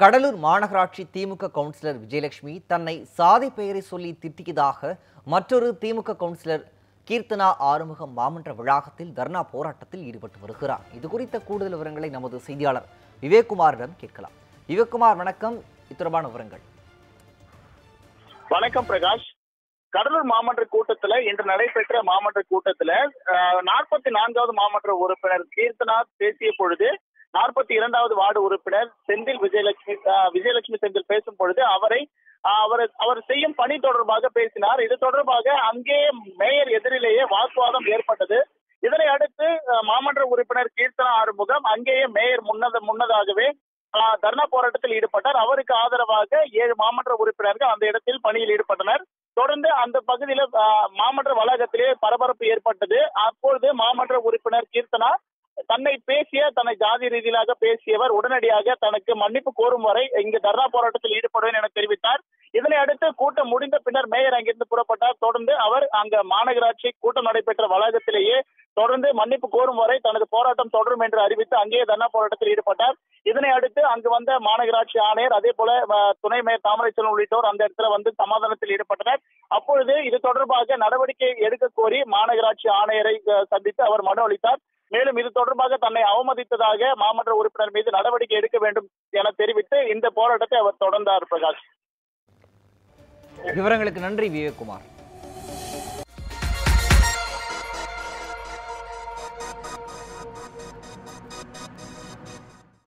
கடலூர் மாநகராட்சி திமுக கவுன்சிலர் விஜயலட்சுமி தன்னை சாதி பெயரை சொல்லி திட்டியதாக மற்றொரு திமுக கவுன்சிலர் கீர்த்தனா ஆறுமுகம் மாமன்ற வளாகத்தில் தர்ணா போராட்டத்தில் ஈடுபட்டு வருகிறார். இது குறித்த கூடுதல் விவரங்களை நமது செய்தியாளர் விவேக்குமாரிடம் கேட்கலாம். விவேக்குமார் வணக்கம். இத்தொடர்பான விவரங்கள். வணக்கம் பிரகாஷ். கடலூர் மாமன்ற கூட்டத்துல இன்று நடைபெற்ற மாமன்ற கூட்டத்துல நாற்பத்தி நான்காவது மாமன்ற உறுப்பினர் கீர்த்தனா பேசிய பொழுது நாற்பத்தி இரண்டாவது வார்டு உறுப்பினர் செந்தில் விஜயலட்சுமி விஜயலட்சுமி செந்தில் பேசும் பொழுது அவரை அவர் அவர் செய்யும் பணி தொடர்பாக பேசினார். இது தொடர்பாக அங்கே மேயர் எதிரிலேயே வாக்குவாதம் ஏற்பட்டது. இதனை அடுத்து மாமன்ற உறுப்பினர் கீர்த்தனா ஆறுமுகம் அங்கேயே மேயர் முன்னத முன்னதாகவே தர்ணா போராட்டத்தில் ஈடுபட்டார். அவருக்கு ஆதரவாக ஏழு மாமன்ற உறுப்பினர்கள் அந்த இடத்தில் பணியில் ஈடுபட்டனர். தொடர்ந்து அந்த பகுதியில மாமன்ற வளாகத்திலே பரபரப்பு ஏற்பட்டது. அப்பொழுது மாமன்ற உறுப்பினர் கீர்த்தனா தன்னை பேசிய தன்னை ஜாதி ரீதியிலாக பேசியவர் உடனடியாக தனக்கு மன்னிப்பு கோரும் வரை இங்கு தர்ணா போராட்டத்தில் ஈடுபடுவேன் என தெரிவித்தார். இதனை அடுத்து கூட்டம் முடிந்த பின்னர் மேயர் அங்கிருந்து புறப்பட்டார். தொடர்ந்து அவர் அங்க மாநகராட்சி கூட்டம் நடைபெற்ற வளாகத்திலேயே தொடர்ந்து மன்னிப்பு கோரும் வரை தனது போராட்டம் தொடரும் என்று அறிவித்து அங்கேயே தர்ணா போராட்டத்தில் ஈடுபட்டார். இதனை அடுத்து அங்கு வந்த மாநகராட்சி ஆணையர் அதே போல துணை மேயர் தாமரைச்செல்வன் உள்ளிட்டோர் அந்த இடத்துல வந்து சமாதானத்தில் ஈடுபட்டனர். அப்பொழுது இது தொடர்பாக நடவடிக்கை எடுக்க கோரி மாநகராட்சி ஆணையரை சந்தித்து அவர் மனு அளித்தார். மேலும் இது தொடர்பாக தன்னை அவமதித்ததாக மாமன்ற உறுப்பினர் மீது நடவடிக்கை எடுக்க வேண்டும் என தெரிவித்து இந்த போராட்டத்தை அவர் தொடர்ந்தார் பிரகாஷ். விவரங்களுக்கு நன்றி விவேக்குமார்